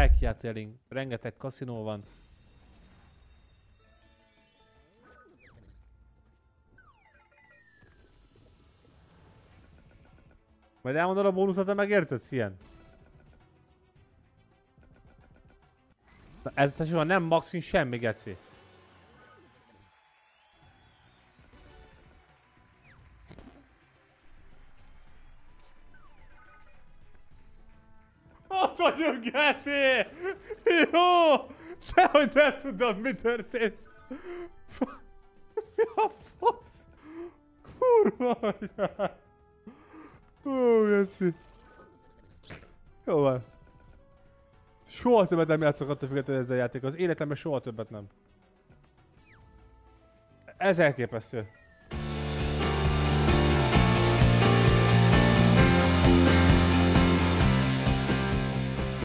blackjack rengeteg kaszinó van. Majd elmondod a bónuszat, te megérted, Szien? Na ez tessék, nem max semmi, geci. Vagyok, geci! Jó! Te, hogy nem tudod, mi történt. Mi a fasz? Kurva anyád. Ó, geci. Jó van. Soha többet nem játszok attól függetlenül ezzel a játék. Az életemben soha többet nem. Ez elképesztő.